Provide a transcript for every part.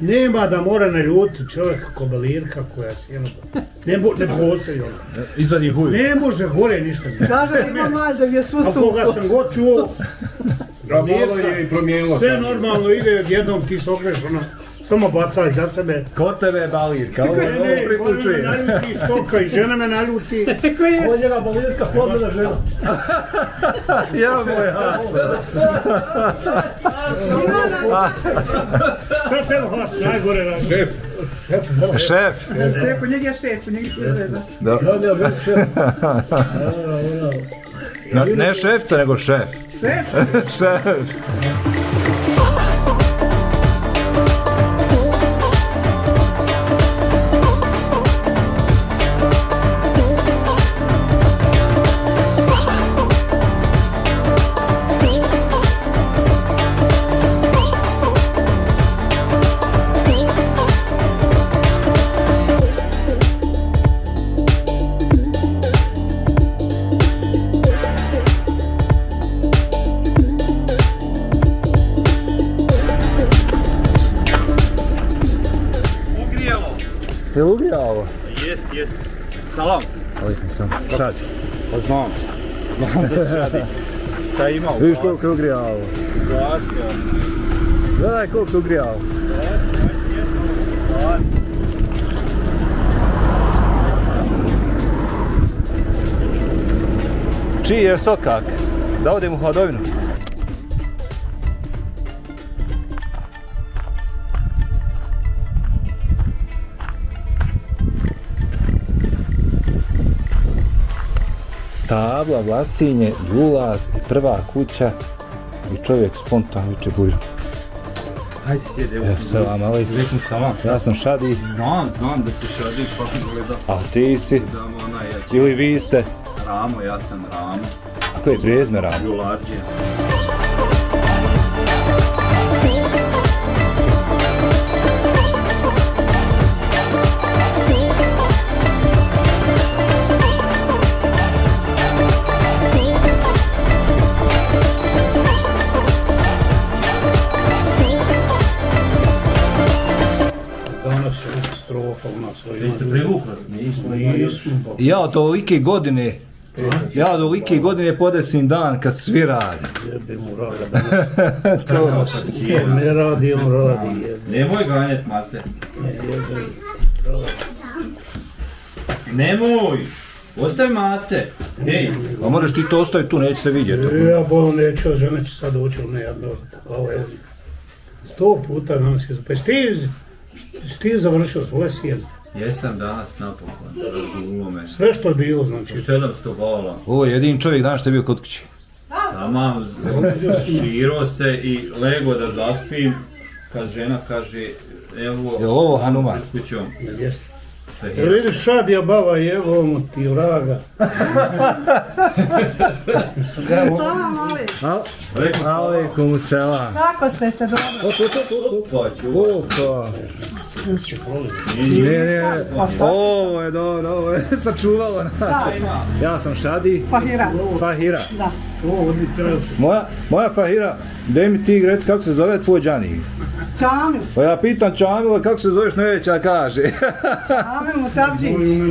Nema da mora naljuti čovjek ko belirka koja sjela. Ne, bo, ne postoji ono. Izvadi huj. Ne može gore ništa. Kaže ima malj da je svu A koga sam god čuo, A malo je i promijenilo. sve normalno ide, jednom ti se okreš ono, samo bacaj za sebe. Kod tebe je balirka, ovo Ne, je ovo ne, ko me priključuje. naljuti stoka i žena me naljuti. Ovo je njega balirka podmena žena. Ja moj Hasan. Šta te vas najgore radi? Šef, Šef. Šef, u njega je šef, u njega je šef. Da. Ne šefca, nego šef. Šef? Šef. Alikum sam. Šad. Pa znam. Znam da se radi. Šta ima u Vidiš koliko je ugrijao ovo? Glasio. Gledaj koliko je ugrijao. Čiji je sokak? Da odem u hladovinu. Tabla, glasinje, ulaz i prva kuća i čovjek spontano viče bujro. Hajde sjede. Evo, selam alejkum. Rekom salam. Ja sam Šadi, Znam, znam da se šadiš pa sam gleda. a ti si, Da ona je ili vi ste, Ramo, ja sam Ramo. a koji je prijezme Ramo? Jularđija. U Jeste ljudi. privukli? Nismo. Nismo, pa. Ja od ovolike godine, ja od ovolike godine podesim dan kad svi rade. Jebe mu sam To ne radi, on radi. Nemoj ganjet, mace. Nemoj! Ostavi mace. Ej, A moraš ti to ostaviti tu, neće se vidjeti. Ja bolo neću, a žena će sad jedno. Hvala, evo. Sto puta danas je zapeć. Ti, ti završio svoje sjede. Jesam danas napokon. Razgululo me. Sve što je bilo, znači. 700 bola. Ovo je jedin čovjek danas što je bio kod kuće. Tamam, širo se i lego da zaspim. Kad žena kaže, evo... Je ovo Hanuman? Kućom. Jeste. Jel vidiš šadija baba i evo mu ti vraga. Alejkum selam. Kako ste se dobro? pa ću. Opa. Ne, ne, ovo je dobro, ovo je sačuvalo nas. Ja sam Šadi, Pahira. Fahira. Da. Moja, moja Fahira, daj mi ti reci kako se zove tvoj džanik. Čamil. Pa ja pitam Čamila kako se zoveš, neće, a kaže. Čamil Mutabđić.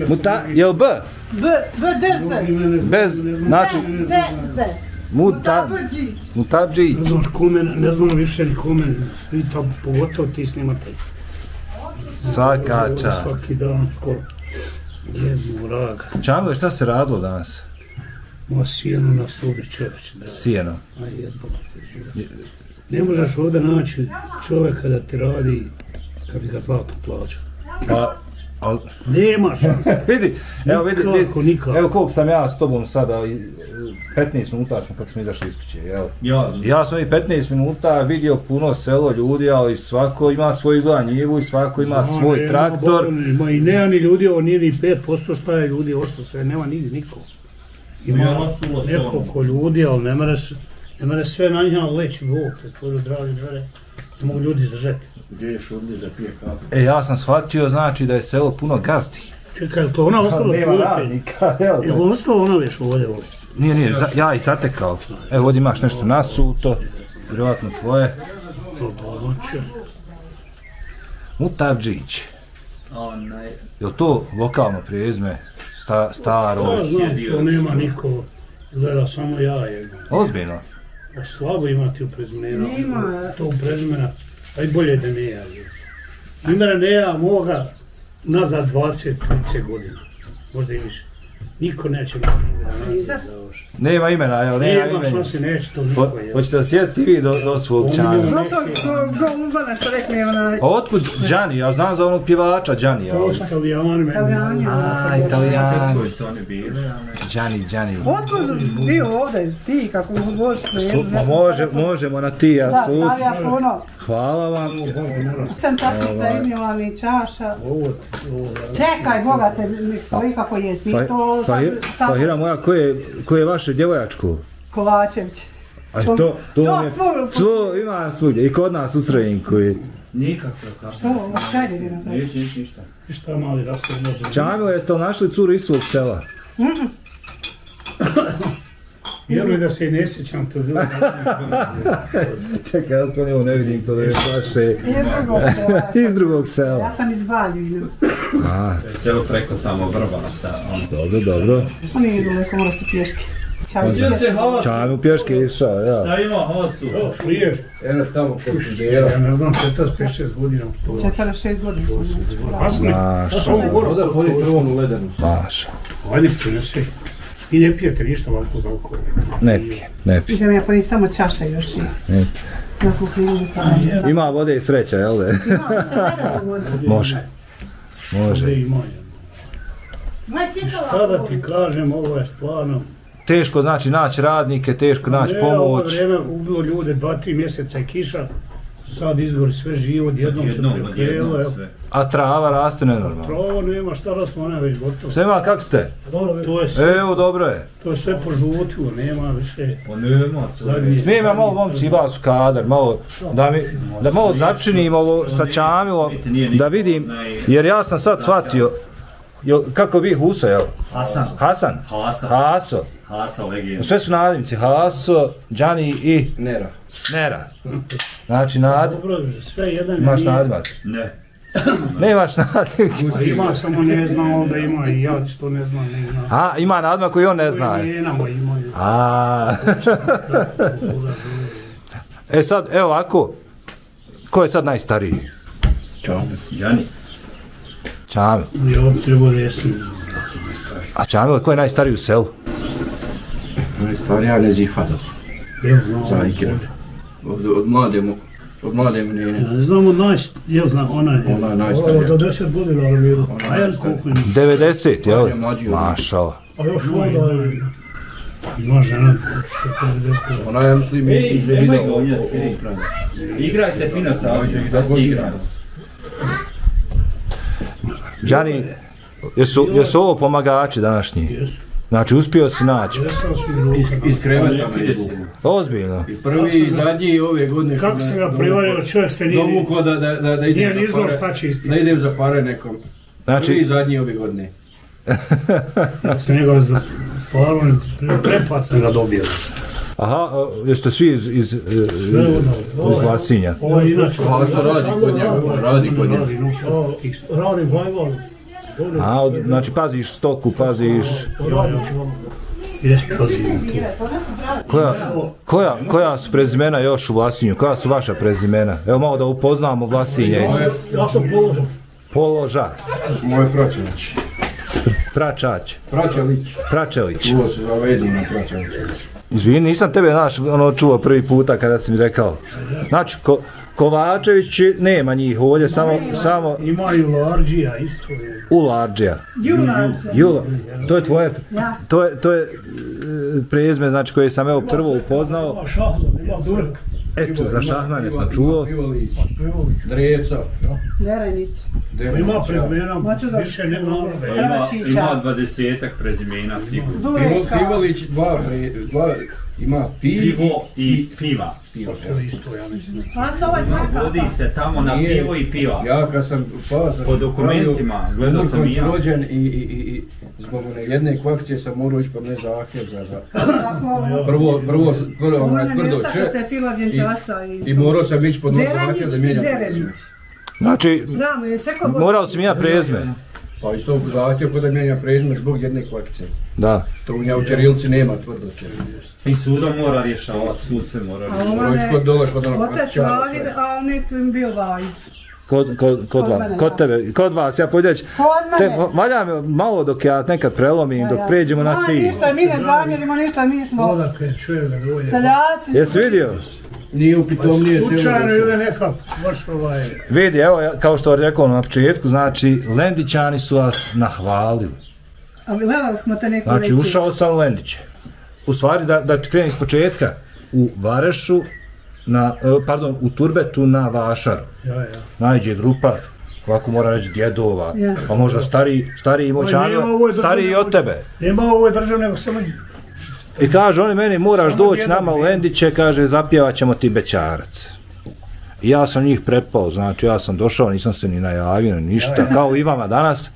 Muta, jel B? B, B, dese. Bez, znači, Ne, dese. muta, Mutabđić. Ne znam kome, ne znam više ni kome, vi to pogotovo ti snimatelj. Svaka čast. Svaki dan skoro. Jebu vraga. Čamile, šta se radilo danas? Ma sjenu na sobi čovječe. Da. Sijeno. A jebo. Ne možeš ovdje naći čovjeka da ti radi kad bi ga zlato plaćao. Pa, al, Nema šanse. vidi, evo vidi, vidi, Nikako, nikako. evo koliko sam ja s tobom sada, i, 15 minuta smo kako smo izašli iz kuće, jel? Ja, Ja sam ovih 15 minuta vidio puno selo ljudi, ali svako ima svoju izgleda njivu i svako ima svoj nema traktor. Boga, Ma i nema ni ljudi, ovo nije ni 5% šta je ljudi, ošto sve, nema nigdje niko. Ima nekoliko ljudi, ali ne mere, s- ne mere sve na njega leći Bog, te tvoju dragi dvere, ne mogu ljudi izdržati. Gdje je šudli da pije kafu? E, ja sam shvatio, znači da je selo puno gazdi. Čekaj, to ona ostala Nema tu radnika, jel? Je li ostalo ona već ovdje ovdje? Nije, nije, za- ja i zatekao. Evo ovdje imaš nešto nasuto, vjerojatno tvoje. Hoće. Mutavdžić. Onaj, Jel to lokalno prijezme? Sta, staro? To znam, to nema niko. Gleda samo ja jedno. Ozbiljno? A slabo imati u prezimena. Nema. To u prezimena, aj bolje da ne ja. Primjera ne ja moga nazad 20-30 godina. Možda i više. Niko neće što- Nema imena, jel? Nema Nema imena. šanse, neće to niko. Hoćete da sjesti vi do, do svog čana? Prosto Golubana što rekli onaj... A otkud Đani? Ja znam za onog pjevača Đanija. To su Italijani meni. Italijani. A, Italijan. koji su oni bili, onaj. Đani, Đani. Otkud bio ovdje, ti kako može, možemo na ti, Da, apsolutno. puno. Hvala vam. Sam tako sa iznijela i čaša. Čekaj, Boga te, stoji kako Pa, to pa, Fahira moja, ko je, ko je vaše djevojačko? Kovačević. A To- to, to je, to ima svugdje, i kod nas u Srejinku. Nikakve. Što, čajde bi napravio? Nisi, nisi ništa. I šta mali rastu Čamilo, jeste li našli curu iz svog sela? Vjeruj da se i ne sjećam to bilo. Čekaj, ja sklonimo, ne vidim to da je vaše Iz drugog sela. Ja sam iz Baljvina. A, Selo preko tamo Vrbasa. ono. dobro, dobro. On nije daleko, mora se pješke. Hosu? Čajmu pješke išao, ja. Šta ima hosu? Evo, prije, Eno tamo kod ja ne znam, 15-6 godina. to. Četiri, šest godina sam već A bila. sam? Maša. Ovo gore, Oda poni prvo u ledenu. Maša. Ajde, prinesi. I ne pijete ništa ovako daleko. Ne pije, ne pije. Idem ja poniti samo čaša još i Ne na kuhinju. Ima vode i sreća, jel da? Može. Može. Ima. Šta da ti kažem, ovo je stvarno... Teško znači naći radnike, teško naći Ne, ovo pomoć. vrijeme ubilo ljude, dva, tri mjeseca je kiša, sad izgori sve živo, odjednom se Jednom, prekrelo. A trava raste nenormalno. Pravo nema šta raslo, ona je već gotovo. Sve ima, kak ste? To je sve, Evo, dobro je. to je sve požutilo, nema više Pa nema. Smijem ja malo momci i vas u kadar, malo, da, mi, da malo začinim ovo sa čamilom, da vidim, jer ja sam sad shvatio, jel, kako bi Huso, jel? Hasan. Hasan? Hasan. Haso. Hasan legenda. Sve su nadimci, Haso, Đani i Nera. Nera. Znači, nad... Dobro, sve jedan Imaš nadimak? Ne. Nemaš nadimak. A ima, samo ne znam da ima i ja što ne znam, ne znam. A, ima nadimak koji on ne zna. Imenama imaju. A. E sad, evo ovako. Ko je sad najstariji? Jani. Čamil. Ja ovo treba resno. A Čamil, ko je najstariji u selu? Starija ne zifada. Ja znam. Od mlade mu. Od mlade mu Ja ne. znam od naj... Ja znam, ona je. Ona je najstarija. Ovo do 10 godina, ali ja koliko ima. 90, jel? je mlađi od. Mašala. A još onda je... Ima žena, što je 90 godina. Ona je muslim Ej, iz ga ovo upravo. Igraj se fino sa i da si god igra. igra. Đani, jesu, jesu ovo pomagači današnji? Jesu. Znači, uspio si naći. Ruka. Iz kreveta me. Ozbiljno. I prvi i zadnji ove godine. Kako se ga privario, čovjek se nije... Dovukao da, da, da, da Nije idem ni za pare. šta će Da ispiti. idem za pare nekom. Prvi i Znači, zadnji ove godine. Ja sam njega za- stvarno pre- prepacan ga dobio. aha, jeste svi iz, iz, iz, Sve ono, iz Vlasinja. Ovo je inače... Što radi kod njega, radi kod njega. Radi, Radi. A, od- znači, paziš stoku, paziš... Koja, koja, koja su prezimena još u Vlasinju? Koja su vaša prezimena? Evo malo da upoznamo Vlasinje. Ja sam položen. Položa, moje praćanić. Pračać, Praćalić. Pračelić. Čuo se za Edina. Izvini, nisam tebe naš ono čuo prvi puta kada si mi rekao. Znači, ko, Kovačević nema njih ovdje, samo, samo Imaju larđija isto. je. Ularđija. Junače. Jula, to je tvoje, Ja. to je, to je e, prezime znači koje sam evo prvo upoznao. Ima ima. Eto, za šahmane sam čuo. Pivalić. Dreca. Derenić. Ima da- više nego. Ima, ima dvadesetak prezimena sigurno. Pivalić dva, dva, ima pi Pivo i piva. To je isto, ja mislim. A sa ovaj. Vodi se tamo na Nije. pivo i piva. Ja kad sam pa sam Po dokumentima, gledao sam i ja. rođen i, i, i, i zbog one jedne kvakcije sam morao ići podne zahtjev za, za prvo, prvo, prvo onaj ne tvrdo če i... i morao sam ići podne zahtjev Derenić da mijenjam. Znači, morao si mijenjati prezme. Pa isto zahtjev kod da mijenja prezime zbog jedne kvakice. Da. To u nja u Čerilci nema tvrdoće. I sudom mora rješavati, sud se mora rješavati. kod dole, kod onog Otac. Vavid, a nek im bio vaj. Kod, kod, kod, vas, kod tebe, kod vas, ja pođeć. Kod Te, valja mi malo dok ja nekad prelomim, dok pređemo na ti. ništa, mi ne zamjerimo ništa, mi smo Odakle čuje da doje. seljaci. Jesi vidio? Nije upitom, nije Slučajno sve. ili neka baš ovaj... Vidi, evo, ja- kao što rekao na početku, znači, Lendićani su vas nahvalili. A gledali smo te neko Znači, reći. ušao sam u Lendiće. U stvari, da, da ti krenem iz početka, u Varešu, na, e, pardon, u Turbetu na Vašaru. Ja, ja. Najđe grupa, ovako mora reći djedova, Ja. pa možda stari, stariji moćanova, ovo je stariji i od tebe. Nema ovo države, nego samo... I kaže, oni meni moraš doći nama u. Lendiće, kaže, zapjevat ćemo ti bećarac. I ja sam njih prepao, znači ja sam došao, nisam se ni najavio, ni ništa, kao i vama danas.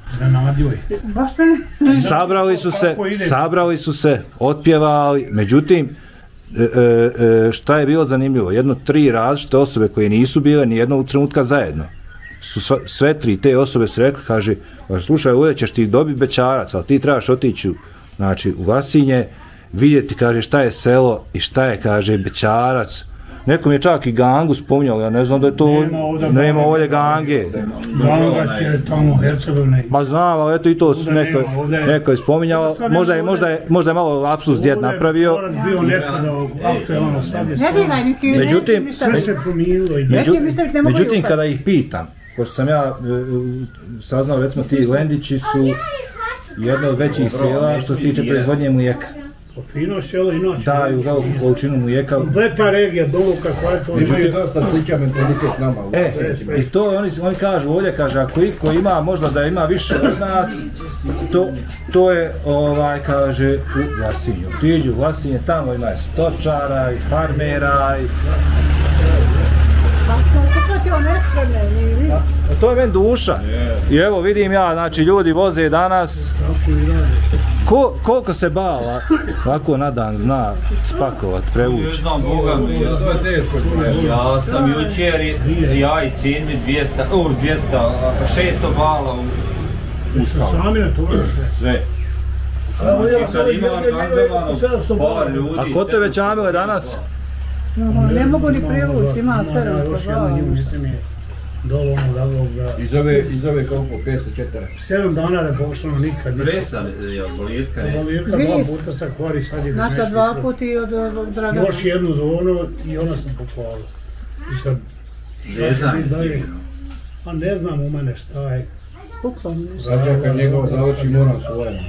Sabrali su se, sabrali su se, otpjevali, međutim, e, e, e, šta je bilo zanimljivo, jedno tri različite osobe koje nisu bile ni jednog trenutka zajedno. Su sva, sve tri te osobe su rekli, kaže, pa slušaj, ovdje ćeš ti dobiti bećarac, ali ti trebaš otići znači, u Vasinje, vidjeti, kaže, šta je selo i šta je, kaže, bećarac. Nekom je čak i gangu spominjao, ja ne znam da je to, Nema ovdje nema gange. ovdje gange. Ganga ti je tamo Hercegovina. i- Ma znam, ali eto i to Ovdje neko, nema, ovdje je- neko je spominjao, možda je, možda je, možda je malo lapsus djed napravio, bio nekada aktualno, sad je Međutim, Sve se promijenilo mi međutim kada ih pitam, pošto sam ja e, e, saznao recimo ti Lendići su jedno od većih sela što se tiče proizvodnje mlijeka. Po fino selo inače. Daju veliku količinu mlijeka. Kompleta regija, Doluka, to Imaju dosta sličan mentalitet nama. E, i to oni, oni kažu ovdje, kaže, ako iko ima, možda da ima više od nas, to, to je, ovaj, kaže, u Vlasinju. Tiđu u Vlasinje, tamo ima i stočara, i farmera, i Pa smo se pratio nespremne, ni vi. A To je meni duša. I evo vidim ja, znači ljudi voze danas. Ko, koliko se bala, ovako na dan zna spakovat, Ne prevući. znam, Boga mi. Ja sam jučer, i- ja i sin mi 200, u 200, 600 bala u, u Su skalu. sami na to Sve. Znači kad ima organizovano par ljudi... A kod tebe čamile danas? Ne mogu ni privući, ima sa dolo ono da ovog... Iz ove, iz ove koliko, 504. Sedam dana da pošlo nikad. ništa. Bresa, je bolijetka, ne? Valirka dva puta sa kvari, sad je Naša dva puta i od Dragana. Još jednu zonu i ona sam pokvalila. I sad, Ne znam, dalje? sigurno. a ne znam u mene šta je. Uklon nešto. Sad kad njegov završi moram svoje.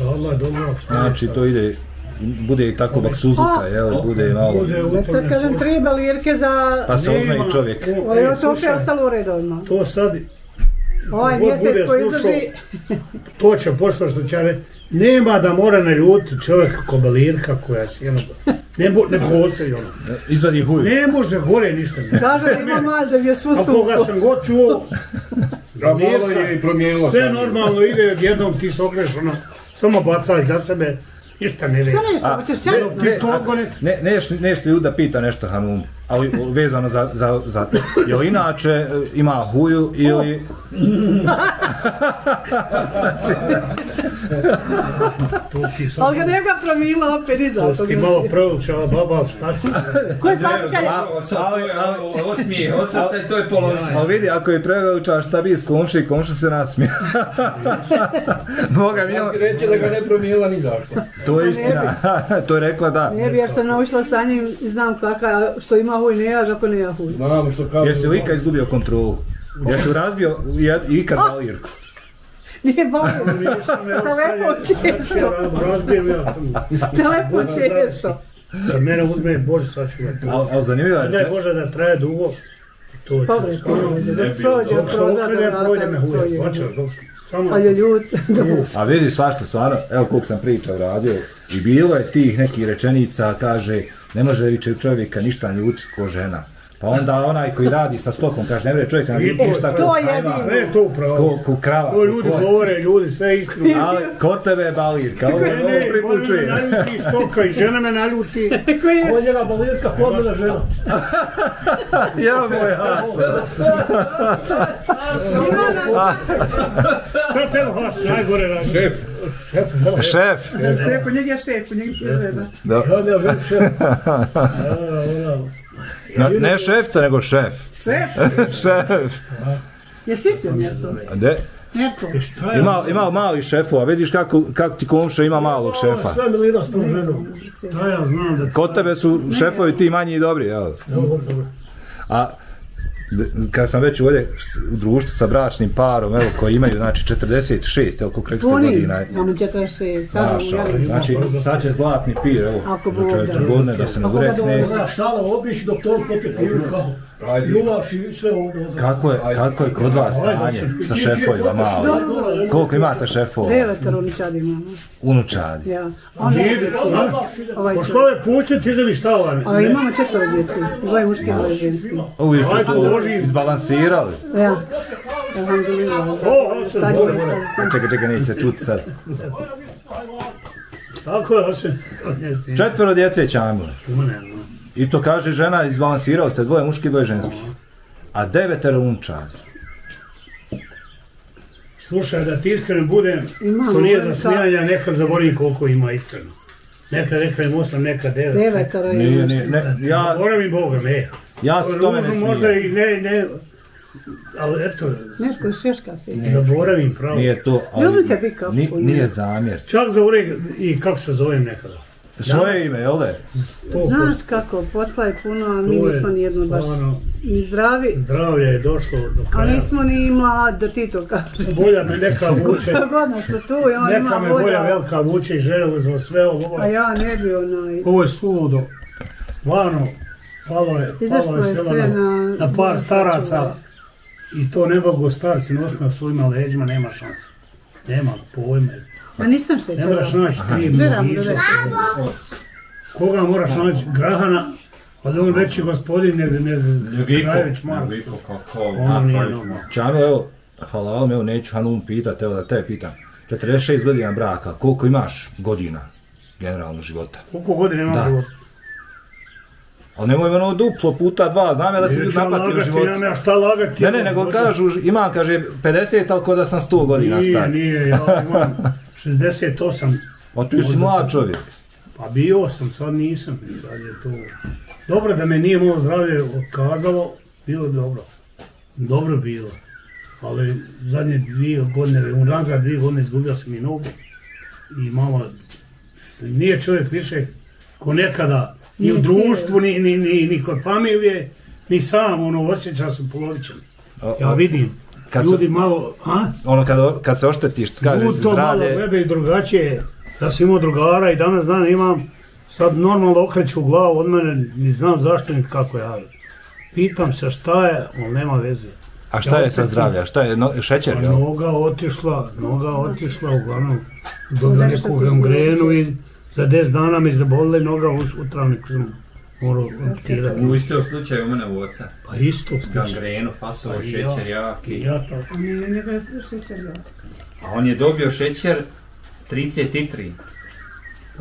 Allah, dobro, šta je Znači to ide, bude i tako bak suzuka, jel, bude malo. Bude u Već sad kažem to- tri balirke za... Pa se ozna i čovjek. o, Ovo ej, je to je ostalo u redovima. To sad, Ovaj mjesec koji izdrži... to će pošto što će nema da mora naljuti čovjek ko balirka koja se jedno, ne, bo, ne postoji ono. Izvadi huj. Ne može gore ništa. Kaže da ima Maldev je svu A koga sam god čuo, A malo je i promijenilo. sve normalno ide, jednom ti se okreš, ono, samo bacaj za sebe, ništa ne vidi. Šta nešto, hoćeš čaj? Ti toliko ne... Ne, neš, neš se ljudi da pita nešto Hanum, ali vezano za, za, za jel inače e, ima huju ili... To. Ali ga nema promila opet iza. To si malo preučala, baba, šta ti? Koji paprika je? ali- ali- Osmije, srca to je polovica. Ali vidi, ako je preveliča šta bi s komši, komša se nasmije. Boga mi, reći da ga ne promijenila ni zašto. to je istina. to je rekla da. Ne bi, jer sam naučila sa njim i znam kakav, što ima huj, ne ja, kako ne ja huj. Znam što kažu. Jesi li ikad izgubio kontrolu? Jesi razbio jed- ikad balirku? Nije bavio. Je- često. razbijem ja. Daleko često. Kad mene uzme, Bože, sačuvaj. Ali al zanimljivo je, Daj Bože da traje dugo. To je to. Prođe se do projde me huje. Hoće. Ali je ljut. a vidi svašta stvarno, evo koliko sam priča radio, i bilo je tih nekih rečenica, kaže, ne može čovjeka ništa ljuti ko žena. Pa onda onaj koji radi sa stokom, kaže, ne vre čovjeka, I- ništa to ko je hajvan, jedino. Je to upravo. ko, ko krava. To ljudi ko govore, ljudi sve iskreno. Ali kod tebe je balir, kao ovo Ne, ne, pripučuje. naljuti stoka i žena me naljuti. Koji je njega balirka, podmena žena. Ja moj Hasan. Šta te vas najgore radi? Šef, Šef. sve kod njega je šef, kod njega je žena. Da. Ja ne šef. Na- Ne šefca, nego šef. Šef? Šef. Jesi ispio mjesto? A De, je? ima, ima mali šefova, vidiš kako, kako ti komša ima malog šefa. Sve Milina s tom ženom. Ja znam da... Kod tebe su šefovi ti manji i dobri, jel? Dobro, dobro. A kad sam već ovdje u društvu sa bračnim parom, evo, koji imaju, znači, 46, evo, koliko ste Oni, godina. ono 46, sad u jeli. znači, sad će zlatni pir, evo, Ako za četiri da. godine da se ne Ako ga urekne. dobro. Štala obići dok to popije pivu kahu. Kako je, kako je kod vas stanje sa šefovima malo? Koliko imate šefova? Devetero unučad imamo. Unučadi. Ja. Ono, ovaj Pa čovjek. što je pušće, ti zavi šta vam? A imamo četvero djece, dvoje muške, dvoje ženske. Ovo ste Ajde, to izbalansirali. Ja. Alhamdulillah. Sad je sad. Čekaj, čekaj, neće se čuti sad. Tako je, Hasan. Četvero djece. Umane, no. I to kaže žena, izbalansirali ste dvoje muški, dvoje ženski. A devetero unučadi. Slušaj, da ti iskren budem, to nije za smijanja, nekad zaboravim koliko ima iskreno. Nekad reknem osam, nekad devet. Devetero Nije, imamo. nije, ne, ja, Zaboravim Boga, ne. ja se tome ne Ružno možda smijem. i ne, ne, ali eto, Netko je šeška se. zaboravim pravo. Nije to, ali Ljubite bi kako ni- nije. nije zamjer. Čak za uvijek i kako se zovem nekada. Svoje ime, jel da? Znaš kako, posla je puno, a mi nismo ni jedno baš ni zdravi, Zdravlje je došlo do a kraja. nismo ni mlad, da ti to kažeš. Bolja me neka vuče, Godno su tu i on neka ima me bolja velika vuče i žele za sve ovo. a ja ne bi onaj... Ovo je suludo. Stvarno, palo je, palo je sve na, na... par staraca i to ne mogu starci nositi na svojima leđima, nema šanse. Nema pojma. Ma nisam Ne šećera. moraš naći tri mladića. Koga moraš naći? Grahana, pa da on reći gospodin ne, ne, Ljubiko, Krajević Marko. ljubiko kako Ono nije. Čamo, evo, halal evo, neću Hanum pitat, evo da te pitam. 46 godina braka, koliko imaš godina generalno života? Koliko godina imam Da. života? Ali nemoj ono duplo puta dva, znam ja da si napatio u lagati, životu. Imam ja šta lagati. Ne, ne, nego kažu, imam, kaže, 50, ali ko da sam 100 godina Nije, star. nije, ja imam 68. O, ti si mlad čovjek. Pa bio sam, sad nisam. Sad je to... Dobro da me nije moje zdravlje otkazalo, bilo je dobro. Dobro bilo. Ali zadnje dvije godine, u nazad dvije godine izgubio sam i nogu. I malo, nije čovjek više ko nekada, ni u društvu, ni, ni, ni, ni kod familije, ni sam, ono, osjeća se polovičan. Ja vidim, Kad ljudi malo, a? Ono, kad, kad se oštetiš, kaže, Ljudi to malo zdravlje, gledaju drugačije. Ja sam imao drugara i danas dan imam, sad normalno okreću glavu od mene, ni znam zašto ni kako ja. Pitam se šta je, ali nema veze. a šta Ja je sa zdravlja, šta je, no, šećer, Pa noga otišla, noga otišla, uglavnom dobio Da, neku šta ti gangrenu i za 10 dana mi zabolila i noga u, u travniku morao amputirati. U istom slučaju u mene u oca. Pa isto slučaj. Gangrenu, fasovo, Pa šećer ja. jaki. Ja to. A nije njega je šećer ja. A on je dobio šećer 33.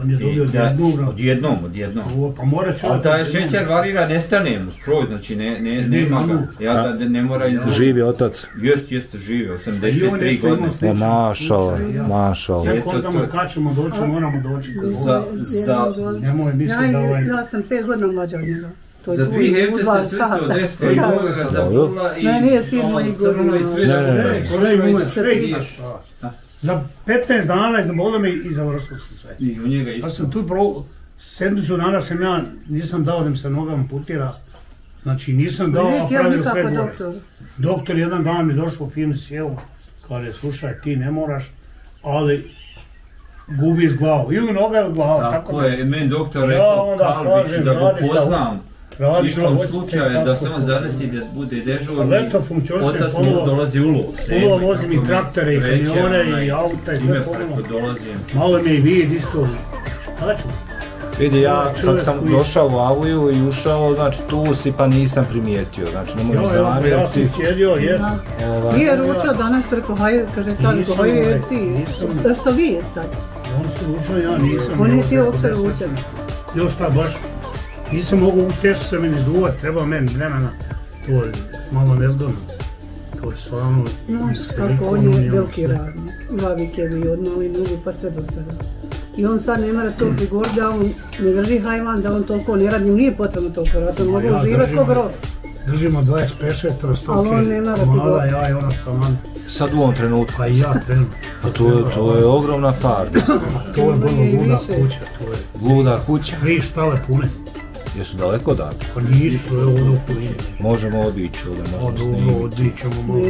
On je dobio I da- jednog. Odjednom, odjednom. Ovo, Pa mora čovjek. Ali taj šećer varira, ne stane mu skroz, znači ne, ne, nema ga. Ja ga ne mora iz... Živi otac. Jest, jest, živi, I on 83 isto ima godine. sličan O, mašala, mašala. Sve kontamo kad ćemo doći, moramo doći. Za- za- Nemoj misliti da ovaj... ja sam pet godina mlađa od njega. To je Za dvije hepte dva se sve to desilo i moga ga zabula i... Ne, nije ono i crno i sve Ne, da ne, ne. ne, Sve sve i-. Za 15 dana zabolio me i završilo se sve. I u njega Ja isto. sam tu pro... Sedmicu dana sam ja, nisam dao da mi se nogama putira. Znači nisam dao, a Nije htio pravio sve gore. doktor. Doktor jedan dan mi došao u film sjeo, kaže slušaj ti ne moraš, ali gubiš glavu. Ili noga ili glava. Tako je, meni doktor Ja rekao onda Kalbić kažem, da ga poznam. Radi I šta što u slučaju da se on zadesi da bude dežurni, otac mu dolazi u lov. Ponovo vozim i traktore i kamione i auta i sve preko dolazim. Malo mi je i vid isto. Šta ću? Vidi, ja kako sam koji- došao u Avuju i ušao, znači tu si pa nisam primijetio, znači nemoj mi Ja, ja, ja zamjeriti. sam sjedio, je. Ovaj, Nije ručao danas, rekao, hajde, kaže, stani, Nisam, hajde, ovaj, ti. nisam. Da što vi je sad? On se ručao, ja nisam. On evo, je ti uopšte ručan. Još šta, baš nisam mogu utješi se meni zuvat, treba meni vremena. To je malo nezgodno. To je stvarno... Znaš kako, on je veliki radnik. Dva vikenda od mali nogu pa sve do sada. I on sad ne mora to prigoriti da on ne drži hajvan, da on toliko ne radi, nije potrebno toliko raditi, on Ma mogu ja držim, ko grob. Držimo 25 stoke, Ali on ne mora prigoriti. ja i ona sama. Sad u ovom trenutku. Pa i ja trenutno. A to je, to je ogromna farma. To je i luda kuća, to je. Luda kuća. Tri štale pune. Jesu daleko odavde? Pa nisu, evo u okolini. Možemo obići ovdje, možemo Od snimiti. ovo, odi ćemo malo.